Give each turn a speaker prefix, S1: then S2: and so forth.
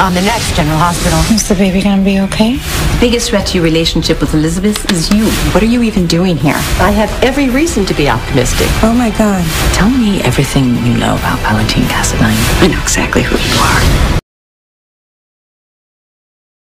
S1: on the next General Hospital.
S2: Is the baby gonna be okay?
S3: The biggest threat to your relationship with Elizabeth is you.
S1: What are you even doing here? I have every reason to be optimistic.
S2: Oh my god.
S3: Tell me everything you know about Valentin Cassadine. I know exactly who you are.